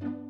you